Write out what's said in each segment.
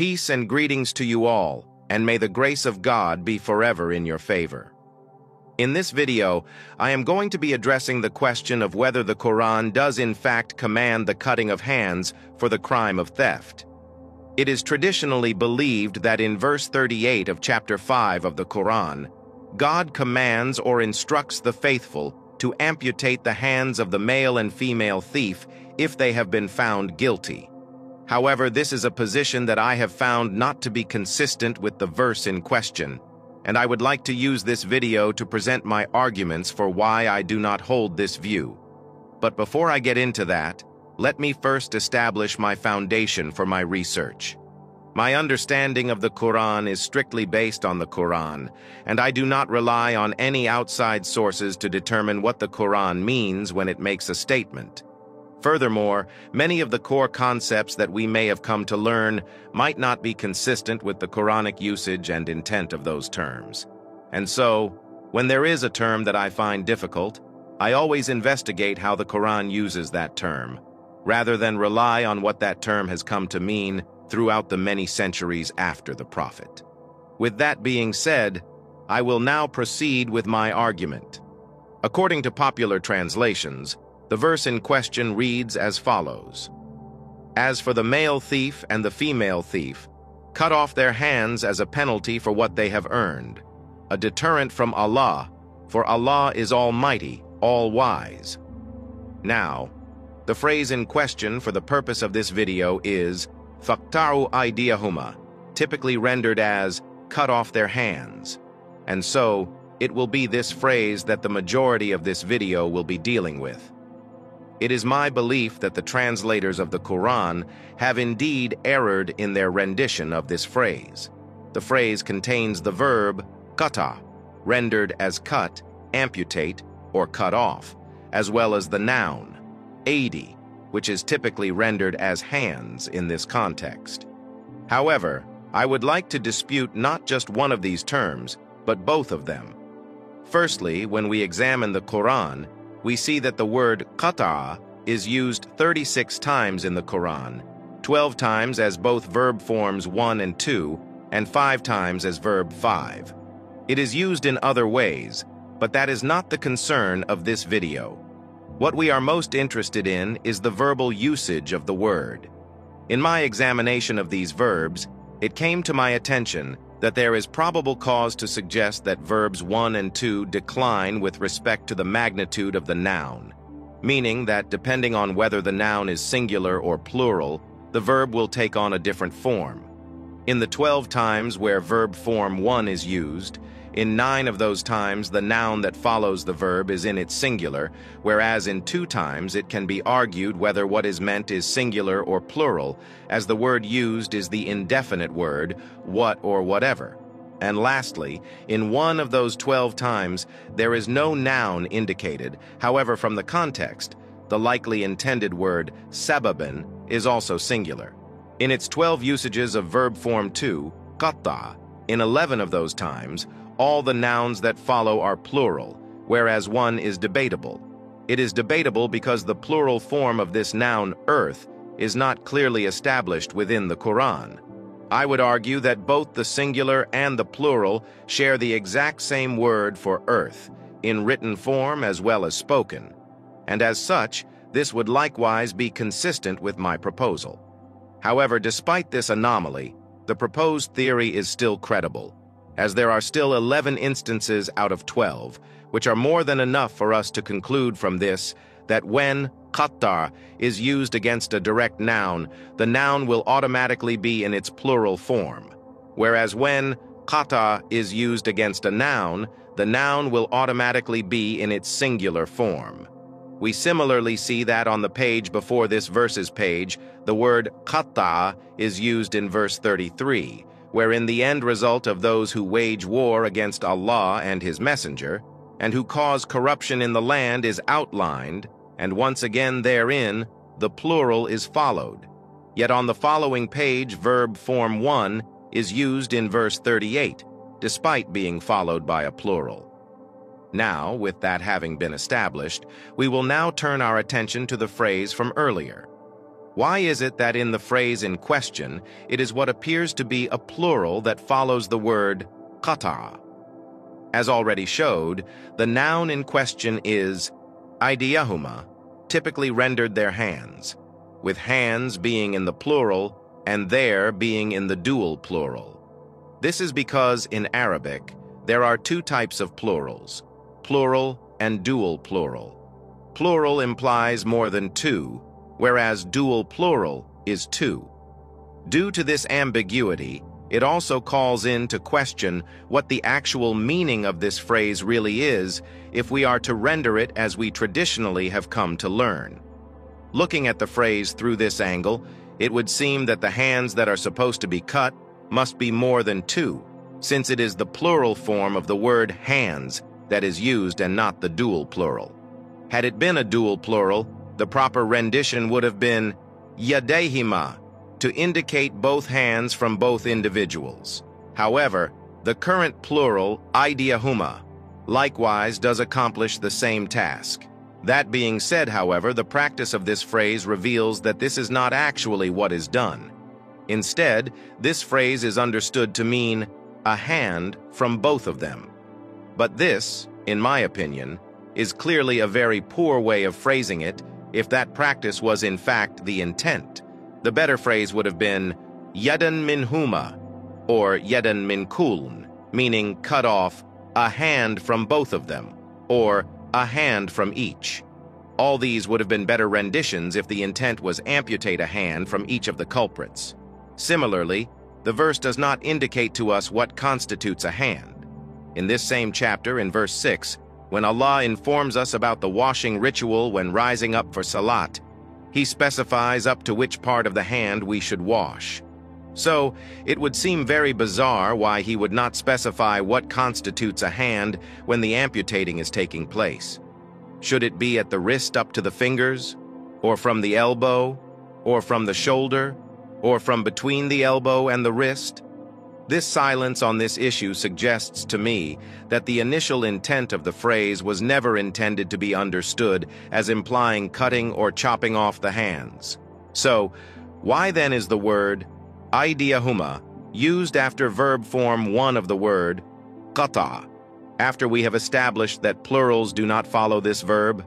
Peace and greetings to you all, and may the grace of God be forever in your favor. In this video, I am going to be addressing the question of whether the Quran does in fact command the cutting of hands for the crime of theft. It is traditionally believed that in verse 38 of chapter 5 of the Quran, God commands or instructs the faithful to amputate the hands of the male and female thief if they have been found guilty. However, this is a position that I have found not to be consistent with the verse in question, and I would like to use this video to present my arguments for why I do not hold this view. But before I get into that, let me first establish my foundation for my research. My understanding of the Quran is strictly based on the Quran, and I do not rely on any outside sources to determine what the Quran means when it makes a statement. Furthermore, many of the core concepts that we may have come to learn might not be consistent with the Quranic usage and intent of those terms. And so, when there is a term that I find difficult, I always investigate how the Quran uses that term, rather than rely on what that term has come to mean throughout the many centuries after the Prophet. With that being said, I will now proceed with my argument. According to popular translations, the verse in question reads as follows. As for the male thief and the female thief, cut off their hands as a penalty for what they have earned, a deterrent from Allah, for Allah is almighty, all-wise. Now, the phrase in question for the purpose of this video is Faqta'u aydiyahuma, typically rendered as cut off their hands. And so, it will be this phrase that the majority of this video will be dealing with. It is my belief that the translators of the Quran have indeed erred in their rendition of this phrase. The phrase contains the verb qata, rendered as cut, amputate, or cut off, as well as the noun, aidi, which is typically rendered as hands in this context. However, I would like to dispute not just one of these terms, but both of them. Firstly, when we examine the Quran, we see that the word qata'a is used 36 times in the Quran, 12 times as both verb forms 1 and 2, and 5 times as verb 5. It is used in other ways, but that is not the concern of this video. What we are most interested in is the verbal usage of the word. In my examination of these verbs, it came to my attention that there is probable cause to suggest that verbs 1 and 2 decline with respect to the magnitude of the noun, meaning that depending on whether the noun is singular or plural, the verb will take on a different form. In the 12 times where verb form 1 is used, in nine of those times, the noun that follows the verb is in its singular, whereas in two times it can be argued whether what is meant is singular or plural, as the word used is the indefinite word, what or whatever. And lastly, in one of those 12 times, there is no noun indicated, however from the context, the likely intended word, sababin, is also singular. In its 12 usages of verb form 2, qatta, in 11 of those times, all the nouns that follow are plural, whereas one is debatable. It is debatable because the plural form of this noun, earth, is not clearly established within the Quran. I would argue that both the singular and the plural share the exact same word for earth, in written form as well as spoken, and as such, this would likewise be consistent with my proposal. However, despite this anomaly, the proposed theory is still credible, as there are still 11 instances out of 12, which are more than enough for us to conclude from this that when qatta is used against a direct noun, the noun will automatically be in its plural form, whereas when qata is used against a noun, the noun will automatically be in its singular form. We similarly see that on the page before this verses page, the word qatta is used in verse 33, wherein the end result of those who wage war against Allah and His Messenger, and who cause corruption in the land is outlined, and once again therein, the plural is followed. Yet on the following page, verb form 1 is used in verse 38, despite being followed by a plural. Now, with that having been established, we will now turn our attention to the phrase from earlier. Why is it that in the phrase in question, it is what appears to be a plural that follows the word qata? As already showed, the noun in question is aydiyahuma, typically rendered their hands, with hands being in the plural and there being in the dual plural. This is because in Arabic, there are two types of plurals, plural and dual plural. Plural implies more than two, whereas dual plural is two. Due to this ambiguity, it also calls into question what the actual meaning of this phrase really is if we are to render it as we traditionally have come to learn. Looking at the phrase through this angle, it would seem that the hands that are supposed to be cut must be more than two, since it is the plural form of the word hands that is used and not the dual plural. Had it been a dual plural, the proper rendition would have been yadehima, to indicate both hands from both individuals. However, the current plural, aydiyahuma, likewise does accomplish the same task. That being said, however, the practice of this phrase reveals that this is not actually what is done. Instead, this phrase is understood to mean a hand from both of them. But this, in my opinion, is clearly a very poor way of phrasing it if that practice was in fact the intent. The better phrase would have been Yedan min huma, or Yedan min kuln, meaning cut off a hand from both of them, or a hand from each. All these would have been better renditions if the intent was amputate a hand from each of the culprits. Similarly, the verse does not indicate to us what constitutes a hand. In this same chapter, in verse 6, when Allah informs us about the washing ritual when rising up for Salat, he specifies up to which part of the hand we should wash. So, it would seem very bizarre why he would not specify what constitutes a hand when the amputating is taking place. Should it be at the wrist up to the fingers, or from the elbow, or from the shoulder, or from between the elbow and the wrist? This silence on this issue suggests to me that the initial intent of the phrase was never intended to be understood as implying cutting or chopping off the hands. So, why then is the word aydiyahuma used after verb form 1 of the word qata, after we have established that plurals do not follow this verb?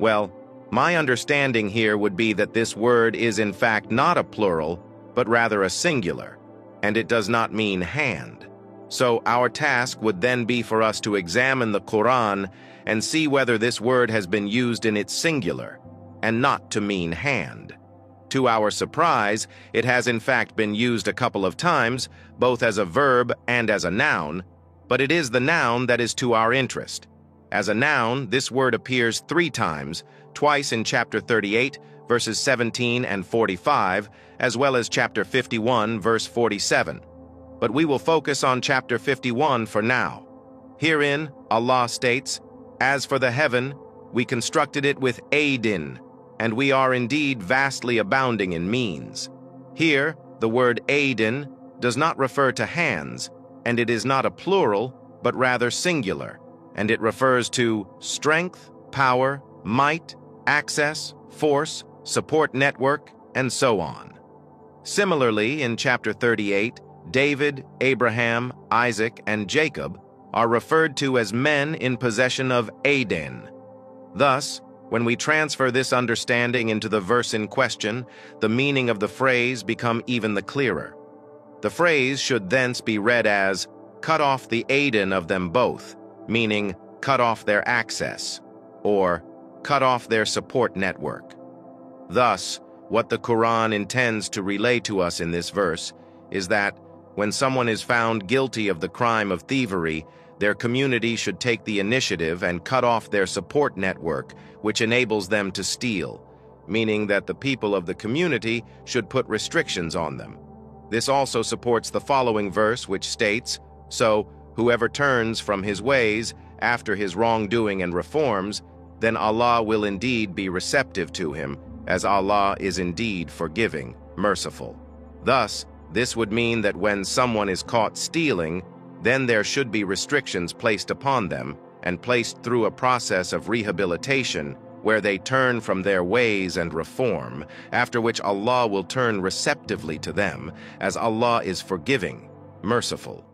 Well, my understanding here would be that this word is in fact not a plural, but rather a singular and it does not mean hand. So our task would then be for us to examine the Quran and see whether this word has been used in its singular, and not to mean hand. To our surprise, it has in fact been used a couple of times, both as a verb and as a noun, but it is the noun that is to our interest. As a noun, this word appears three times, twice in chapter 38, verses 17 and 45, as well as chapter 51, verse 47. But we will focus on chapter 51 for now. Herein, Allah states, As for the heaven, we constructed it with aidin, and we are indeed vastly abounding in means. Here, the word aidin does not refer to hands, and it is not a plural, but rather singular, and it refers to strength, power, might, access, force, support network, and so on. Similarly, in chapter 38, David, Abraham, Isaac, and Jacob are referred to as men in possession of aidin. Thus, when we transfer this understanding into the verse in question, the meaning of the phrase become even the clearer. The phrase should thence be read as, cut off the aidin of them both, meaning cut off their access, or cut off their support network. Thus, what the Quran intends to relay to us in this verse is that when someone is found guilty of the crime of thievery, their community should take the initiative and cut off their support network, which enables them to steal, meaning that the people of the community should put restrictions on them. This also supports the following verse, which states, So, whoever turns from his ways after his wrongdoing and reforms, then Allah will indeed be receptive to him, as Allah is indeed forgiving, merciful. Thus, this would mean that when someone is caught stealing, then there should be restrictions placed upon them and placed through a process of rehabilitation where they turn from their ways and reform, after which Allah will turn receptively to them, as Allah is forgiving, merciful.